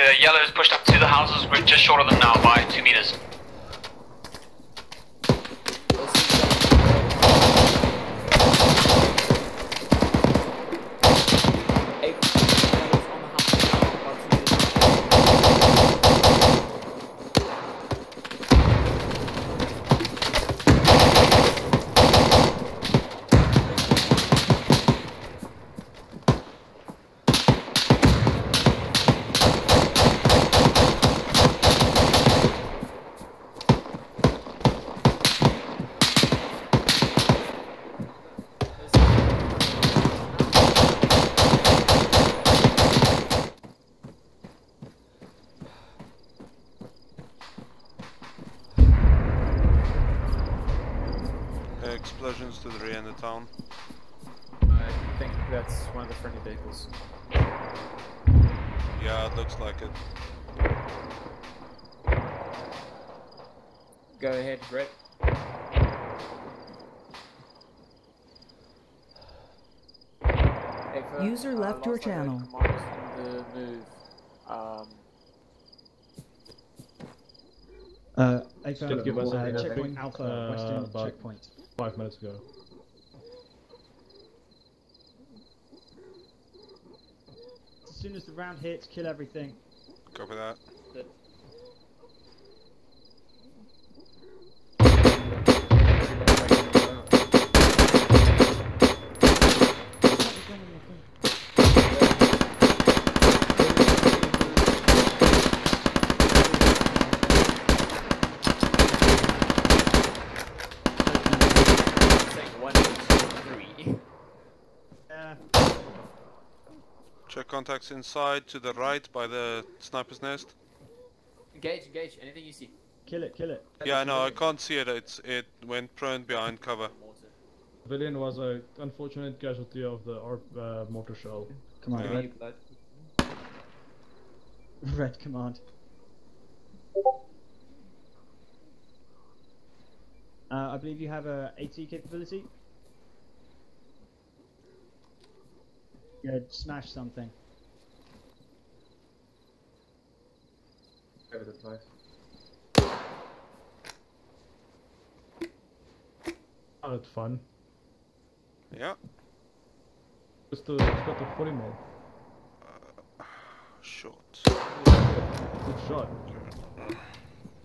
Uh, yellow is pushed up to the houses, we're just short of them now by two meters. Explosions to the rear end of town. I think that's one of the friendly vehicles. Yeah, it looks like it. Go ahead, Brett. Hey, for, User uh, left your last I heard, channel. The move. Um, Uh, I found give us uh, a checkpoint Alpha, uh, Western checkpoint. Five minutes ago. Soon as the round hits, kill everything. Copy that. Contacts inside to the right by the sniper's nest. Engage, engage. Anything you see. kill it, kill it. Yeah, no, I can't see it. It's it went prone behind cover. Mortar. Civilian was an unfortunate casualty of the ARP uh, mortar shell. Come on, Yeah. red. Red command. Uh, I believe you have a AT capability. Yeah, smash something. Over the place. Oh, that's fun. Yeah. It's the it's got the 40 mil. Short. Good shot.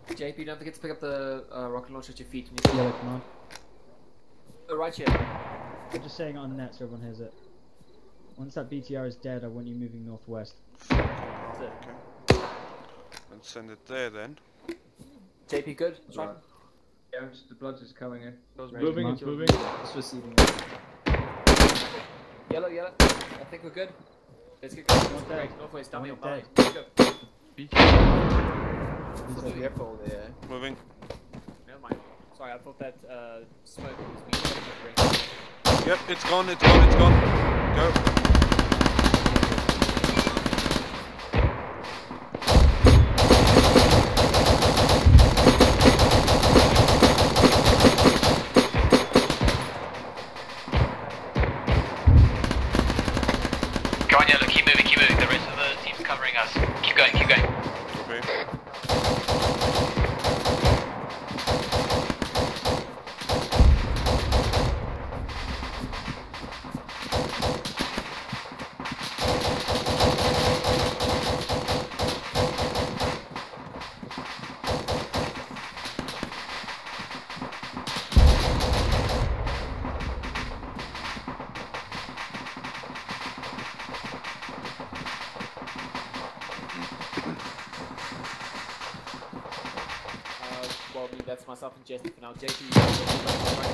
JP, don't forget to pick up the uh, rocket launcher at your feet when you Yellow command. Oh, right here. I'm just saying it on the net so everyone hears it. Once that BTR is dead, I want you moving northwest. That's it. Okay. That's And send it there then. JP, good? Right. Yeah, the blood is coming in. Moving, it's moving. It's receiving. Yellow, yellow. I think we're good. Let's get going. One Great. dead. Northwest, dummy on One balance. dead. Let's go. Be careful there. Moving. Never mind. Sorry, I thought that uh, smoke was being Yep, it's gone, it's gone, it's gone. Go. That's myself and Jesse for now. JP,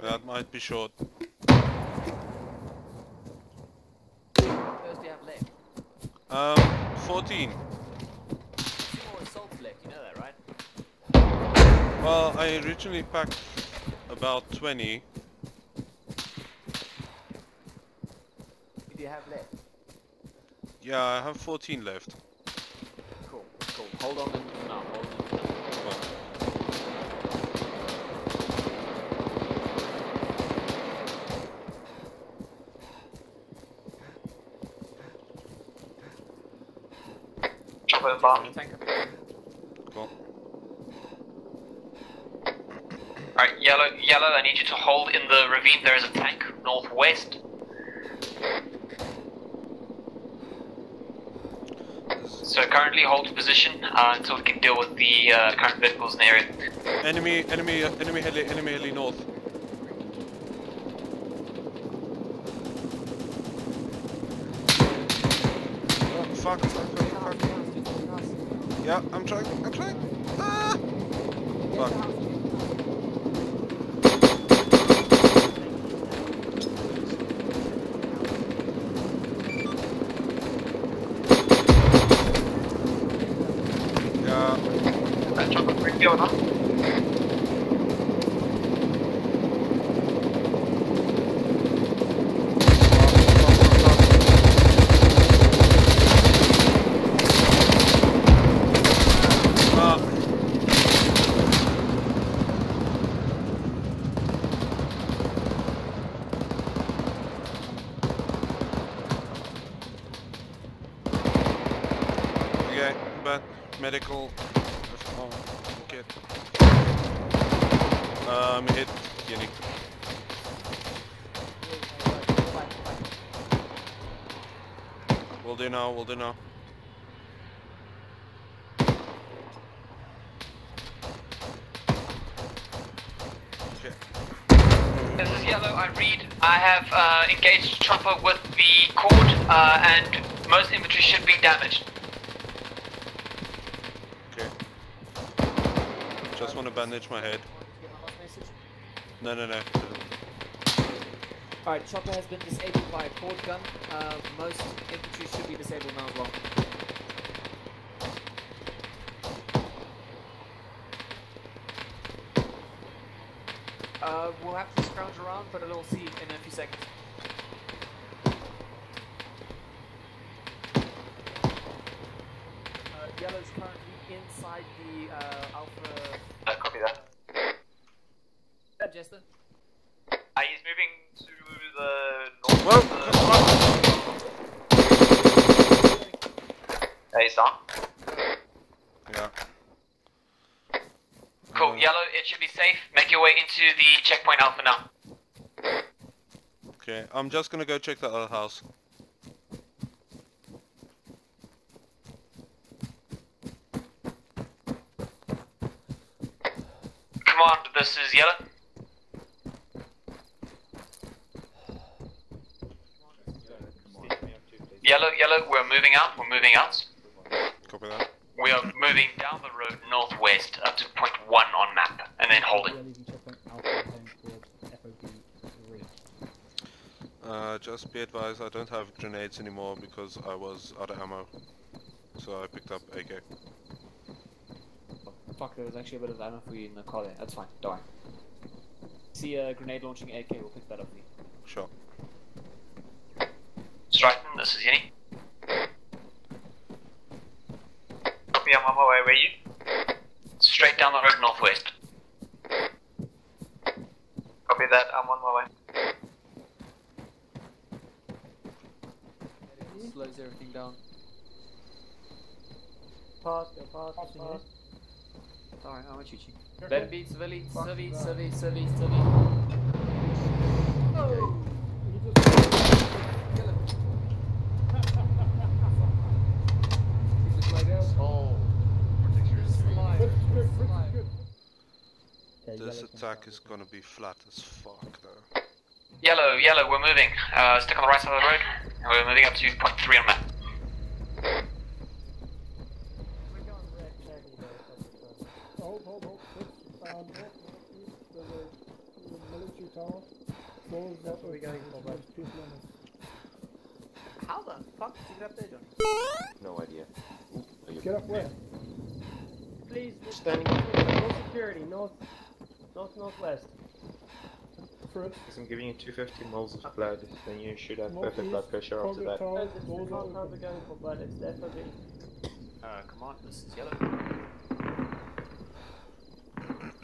That might be short. Those do you have left? Um, 14. Two more assaults left, you know that, right? Well, I originally packed about 20. Who do you have left? Yeah, I have 14 left. Cool, cool. Hold on and no, hold on. Well, Chopper the bomb. Cool. Alright, Yellow, Yellow, I need you to hold in the ravine. There is a tank northwest. So currently hold position uh, until we can deal with the uh, current vehicles in the area. Enemy, enemy, enemy heli, enemy heli north. Oh, fuck, fuck, fuck, fuck. Yeah, I'm trying, I'm trying. Ah! Fuck. Yeah, Chopper, bring going on. ah. Okay, but medical. Oh, kit. Um, hit Guinea. Will do now, we'll do now. This is Yellow, I read. I have uh, engaged Chopper with the Kord uh, and most infantry should be damaged. Okay. Just want to bandage my head. No, no, no. Alright, Chopper has been disabled by a Kord gun. Uh, most infantry should be disabled now as well. Uh, we'll have to scrounge around, but it'll see in a few seconds. Uh, Yellow's currently inside the uh, Alpha. Copy that. Uh, Jester. Uh, he's moving to the north. Whoa! There he's on. Yeah. Cool, Yellow, it should be safe. Make your way into the checkpoint Alpha now. Okay, I'm just gonna go check the other house. Is Yellow. Yellow, Yellow, we're moving out. We're moving out. Copy that. We are moving down the road northwest up to point one on map, and then holding. are leaving checkpoint Alpha and heading towards FOB 3. Uh, just be advised, I don't have grenades anymore because I was out of ammo. So I picked up AK. Fuck, there was actually a bit of ammo for you in the car there. That's fine, don't worry. See a grenade launching AK, we'll pick that up for you. Sure. Striking, this is Yenny. Copy, I'm on my way. Where are you? Straight down the road northwest. Copy that, I'm on my way. Slows everything down. Pass, go past, pass. Alright, I'm cheating. Okay. Ben beat Civilly, Fuck Civi, that. Civi, Civi, Civi. You This yellow's gonna attack is gonna be flat as fuck though. Yellow, yellow, we're moving. Uh, stick on the right side of the road. And we're moving up to point three on map. Hold, hold, hold. This, uh, north, northeast, there's a, there's a military tower. Close that way. There's people in it. How the fuck did you get up there, John? No idea. Ooh, are you- Get up where? Please, Standing. no security, north, north, northwest. Fritz, I'm giving you 250 moles of blood, then you should have northeast, perfect blood pressure after that. tower, This is the doors are compound going for, but it's the FOB. Uh, come on, this is yellow.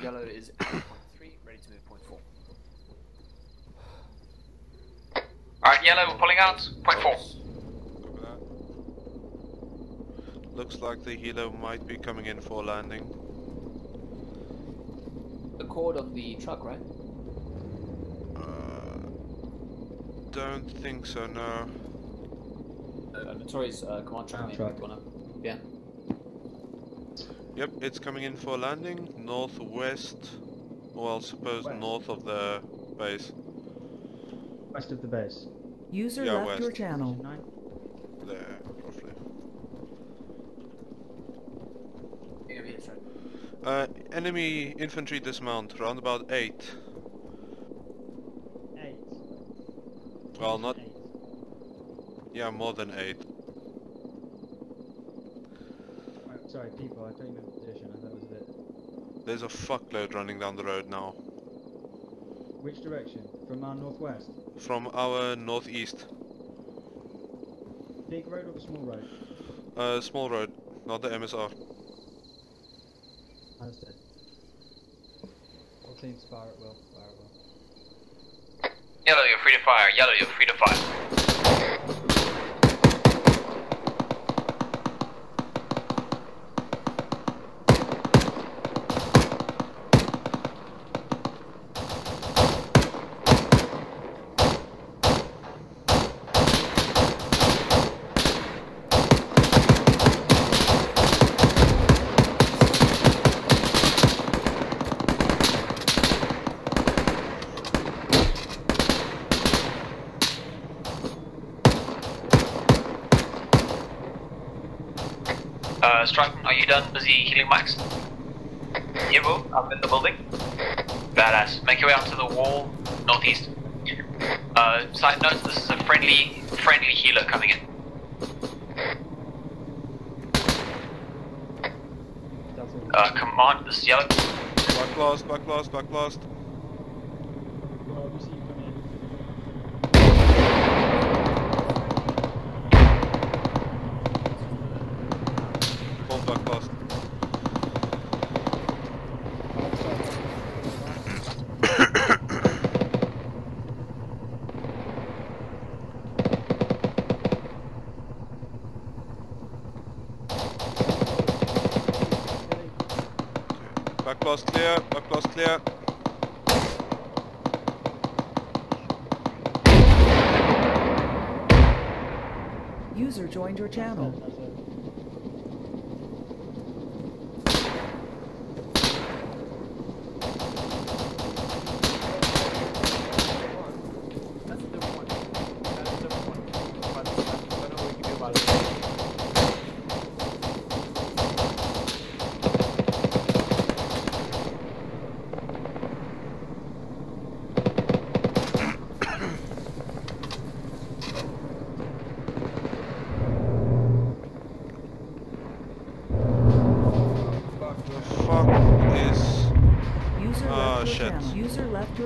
Yellow is at point three, ready to move point four. Alright, yellow, we're pulling out. Point four. Copy that. Looks like the helo might be coming in for landing. The Kord on the truck, right? Uh, don't think so, no. Uh, Notorious uh, command truck, Command maybe truck. pick one. Yeah. Yep, it's coming in for landing. Northwest. Well, suppose West. north of the base. West of the base. User Yeah, left your channel. There, roughly. Yeah, yeah, that's right. Uh, enemy infantry dismount, round about 8. Eight. Well, not. Eight. Yeah, more than 8. Oh, sorry, people. I thought you meant position. I thought it was a bit. There's a fuckload running down the road now. Which direction? From our northwest. From our northeast. Big road or the small road? Uh, small road, not the MSR. Understood. All teams fire at will. Fire at will. Yellow, you're free to fire. Yellow, you're free to fire. Uh, Striking, are you done? Busy healing Max? Yeah, bro. I'm in the building. Badass. Make your way out to the wall, northeast. Uh, side note, this is a friendly, friendly healer coming in. Uh, command, this is yellow. Back blast, back blast, back blast. Well, we see you coming in. Hold back blast. Blast clear, back blast clear. User joined your channel.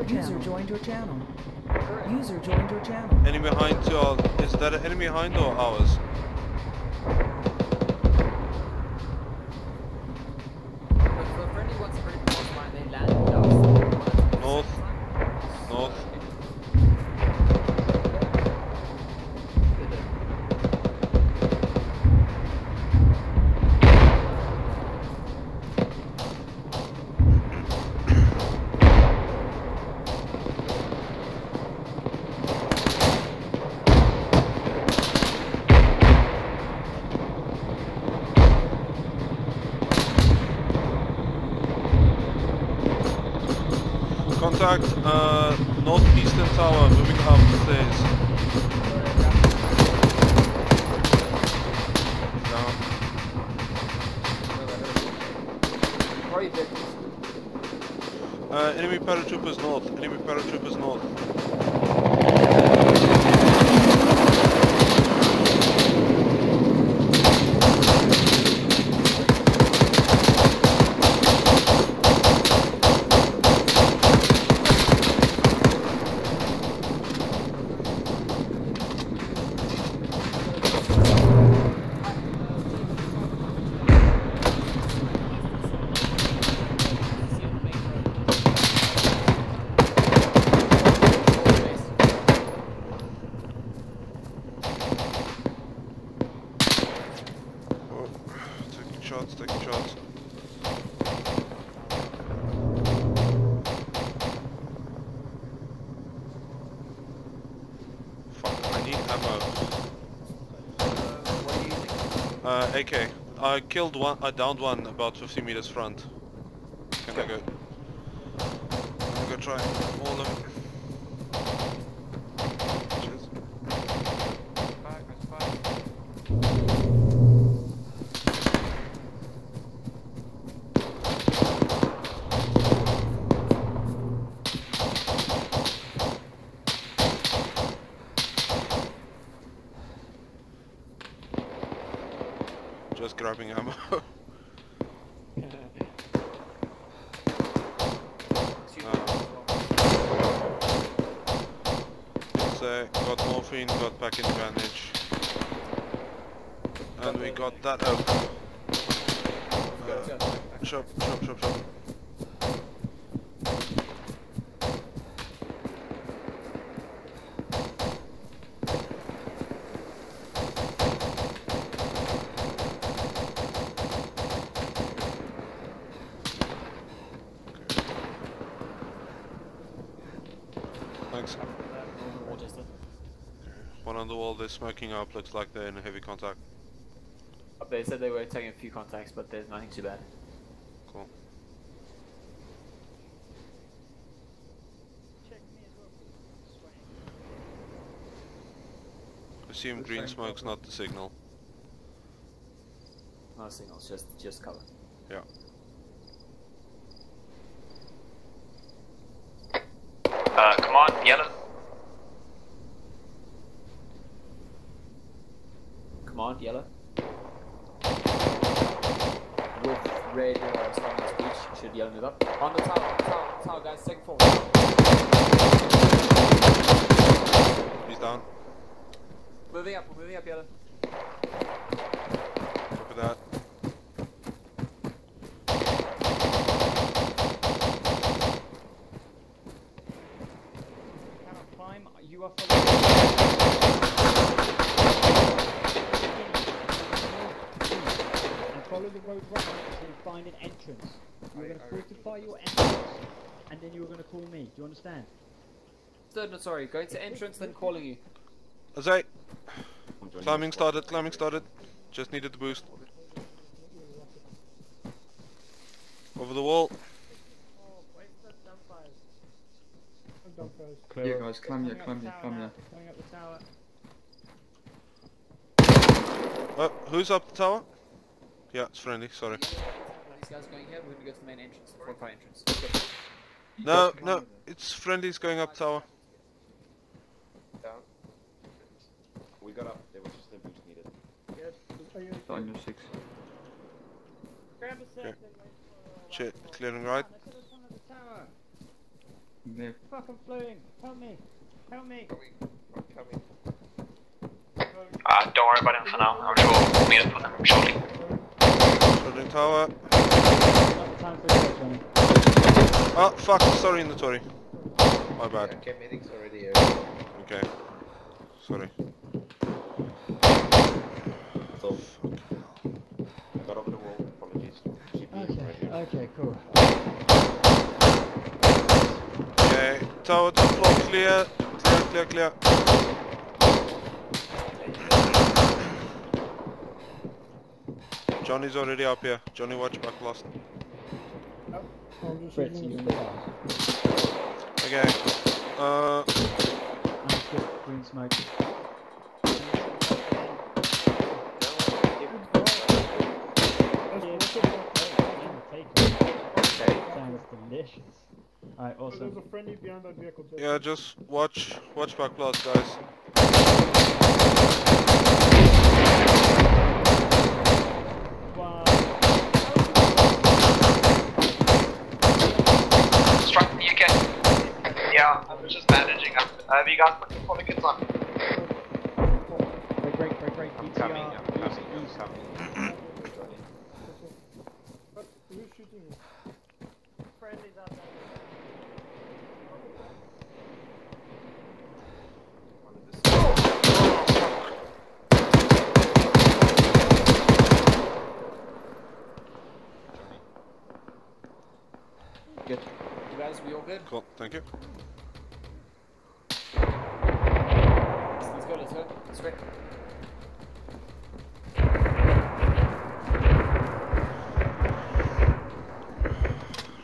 Channel. User joined your channel. User joined your channel. Enemy behind to our... Is that an enemy behind or ours? Contact uh, northeastern tower moving up the stairs. Down. Probably the Uh, enemy paratroopers north. Enemy paratroopers north. Oh, taking shots, taking shots. Fuck, I need ammo. what are you using? Uh, AK. I killed one, I downed one about 50 meters front. Can I go? Can I go try all of them? Cheers. Just grabbing ammo. So, morphine, got back in bandage. And we got that oak. Uh, shop, shop. Thanks. One on the wall, they're smoking up, looks like they're in a heavy contact. Uh, they said they were taking a few contacts, but there's nothing too bad. Cool. Assume green smoke's not the signal. No signals, just just cover. Yeah. Uh, come on, yellow. Command, yellow. With red uh, starting its speech, should yellow move up. On the tower, on the tower, on the tower, guys, second floor. He's down. Moving up, we're moving up, yellow. Look at that. Cannot climb. You are and follow the road right until you find an entrance. You're going to fortify your entrance, and then you're going to call me. Do you understand? Third, no, sorry, going to entrance, then calling you. Azay! Climbing started, climbing started. Just needed the boost. Over the wall. Yeah, guys, climb here, climb here, climb here. Coming up the tower. Uh, who's up the tower? Yeah, it's friendly, sorry. These guys going here, we're gonna go to the main entrance, fortify entrance. Let's go. No, no, it's friendly's going up tower. Down. We got up, there was just a boost needed. Are you- your six. Grab a Okay. set. Shit, clearing right. Let's go to the tower. live. Fuck, I'm floating. Help me. Help me. I'm coming. Uh, don't worry about him for now. I'm sure we'll meet up with him shortly. Building tower. Not time for a Johnny. Oh, fuck, sorry, inventory. My bad. okay, medics already here. Okay. Sorry. So, I got over the wall. Apologies. GP right Okay, okay, cool. Okay, tower top floor clear. Clear, clear, clear. Johnny's already up here. Johnny, watch back last. I'm just Fritz, using you the in stairs. Okay. Uh, Green smoke. There's. Sounds delicious. Alright, There's awesome. a friendly behind that vehicle. Yeah, just watch, watch back last, guys. Strike from the UK. Yeah, I was just managing. Uh, have you guys put your pockets on? Break, break, break, break. I'm coming, I'm east, coming, I'm coming. Who's shooting you? Friendly's out there. One of the Good. You guys, we all good? Cool, thank you. Let's go, let's go. Let's go.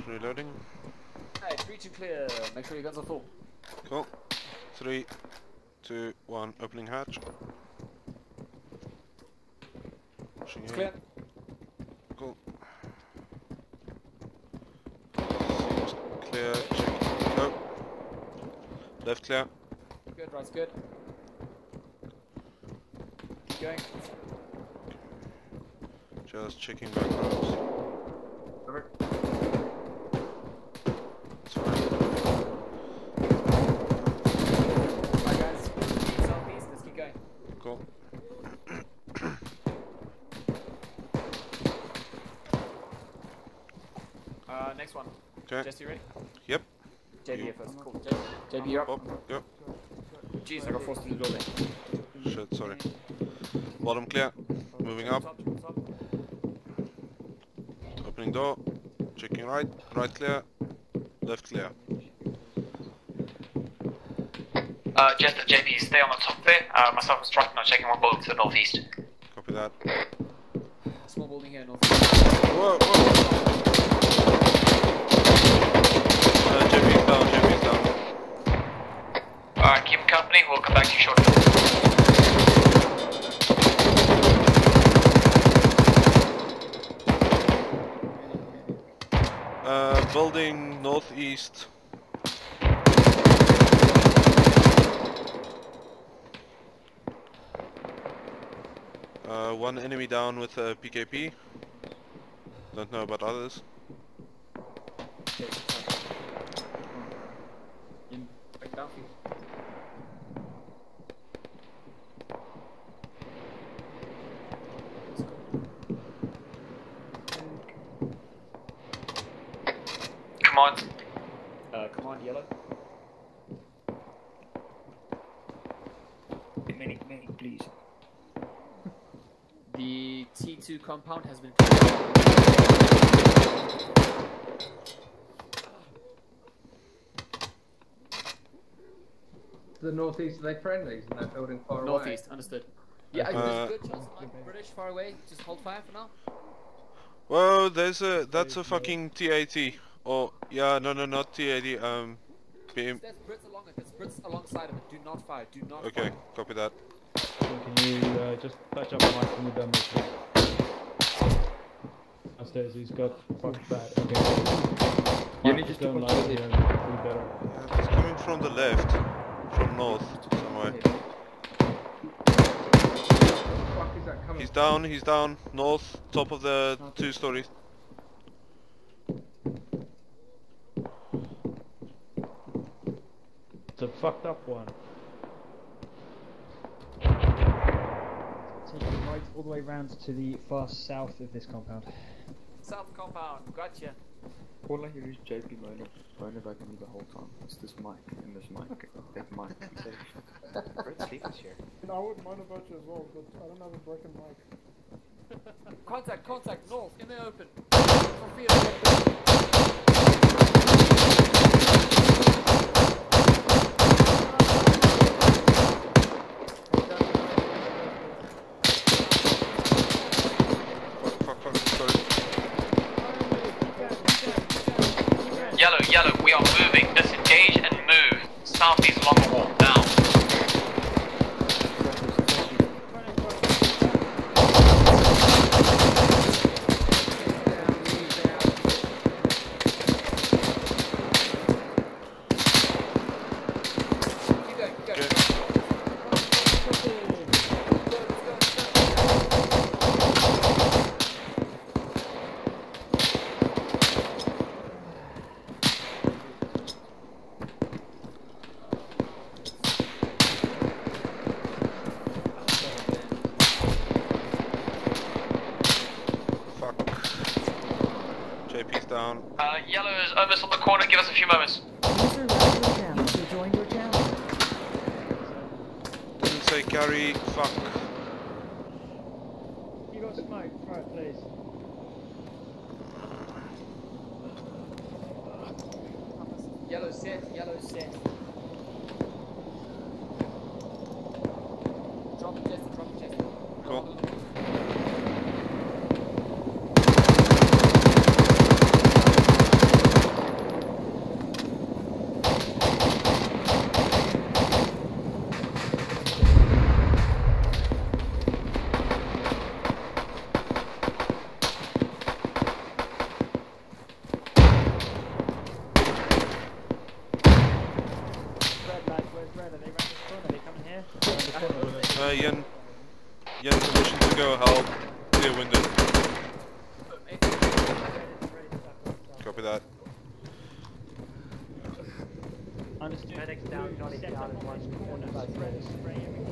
Reloading. Hey, breach and clear. Make sure your guns are full. Cool. Three, two, one. Opening hatch. Pushing It's in. clear. Cool. Seems clear. Left clear. Good, right's good. Keep going. Just checking back rows. Over. It's fine. Alright guys, southeast, let's keep going. Cool. Uh, next one. Okay. Jesse, ready? Yep. JB You- first. Cool. JB, you're up. Up. Go. Jeez, I got forced through the building. Shit, sorry. Bottom clear. Moving up. Top, top, top. Opening door. Checking right. Right clear. Left clear. Uh, just the JP, stay on the top there. Uh, myself and Strike are checking one building to the northeast. Copy that. Small building here, north. Whoa, whoa. Uh, JP's down, JP's down. Alright, keep company, we'll come back to you shortly. Uh, building northeast. Uh, one enemy down with a PKP. Don't know about others. Okay, sorry. In, back down for you. Come on. Uh, command yellow. Medic, medic, please. The T2 compound has been. The northeast, are they friendlies in that building far away? Northeast, understood. Yeah, Uh, there's a good chance like British far away. Just hold fire for now. Whoa, there's a, that's a fucking T80. Or, yeah, no, no, not T80, um, BM. There's Brits along it. There's Brits alongside of it. Do not fire. Do not Okay, fire. copy that. Can you uh, just patch up Mike when you're done with this? Downstairs, he's got fucked bad. Okay. You Mike, need just to don't control it. here, be better. Yeah, it's coming from the left. From north, somewhere. fuck is that coming He's down, he's down. North, top of the two stories. a fucked up one. Take it right all the way round to the far south of this compound. South compound, gotcha. All I hear is JP moaning, moaning about me the whole time. It's this mic and this mic. Okay. That mic. Great speakers here. And I would mind about you as well, but I don't have a broken mic. Contact, contact, north, in the open. For field. Fuck, fuck, sorry. Yellow, yellow, we are moving. Disengage and move. Southeast along the wall, now. Fuck. JP's down. Uh, yellow is almost on the corner. Give us a few moments. User left your channel. User joined your channel. Didn't say carry. Fuck. You got smoke, try it please. Yellow set, yellow set. Drop chest, drop chest. Cool. Red lads, where's red? Are they round this corner? Are they coming here? Uh, Yen. Yen, permission to go help. Clear window. Copy that. Understood. Medics down, Johnny Set down up in on this one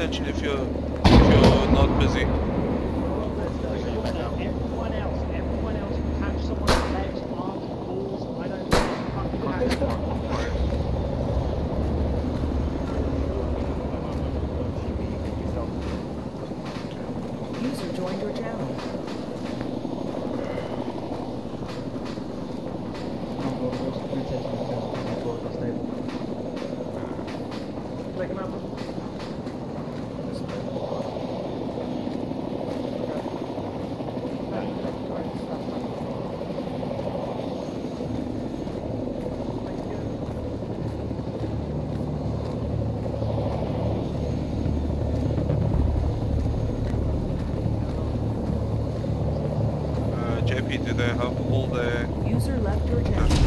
attention if you're if you're not busy. Everyone else, everyone else catch legs, arms, balls. I don't fucking catch User joined your channel. Take him out. Uh, JP, do they have all the User left your channel.